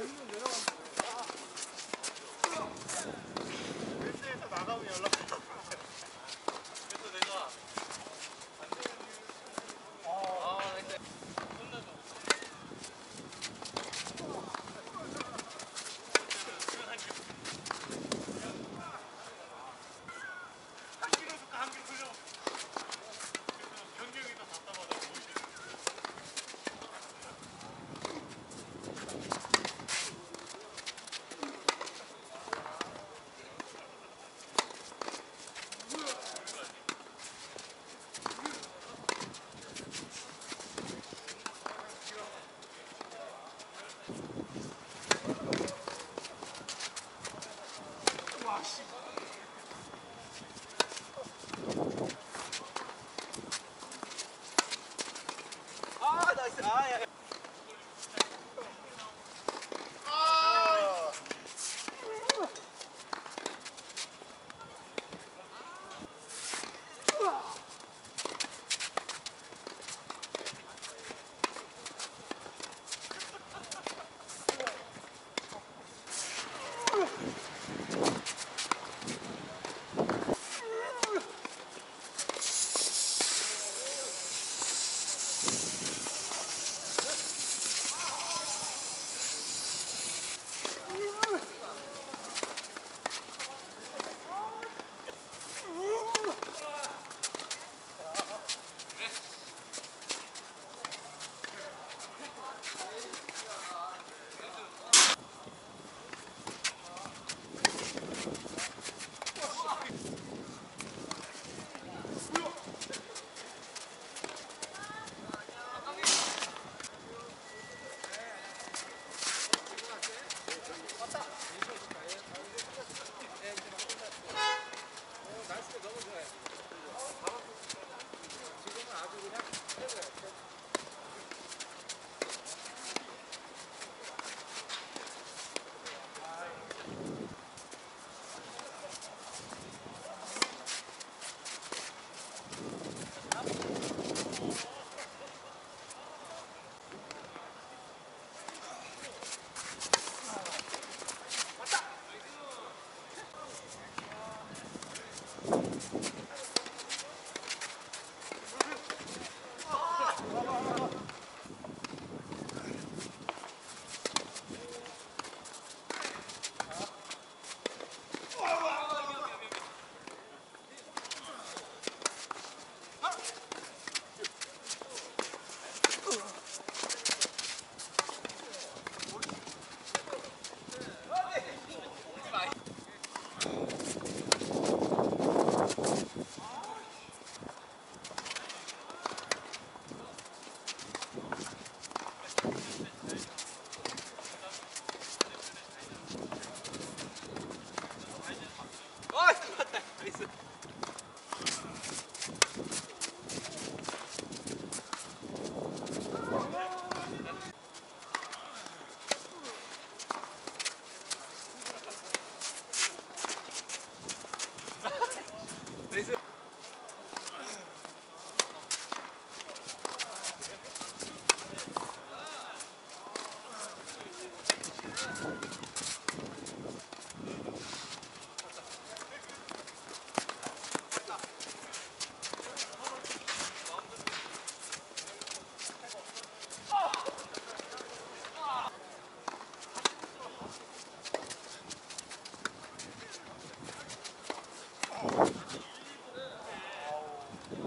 저희는 내려가. よろしく。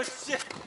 よし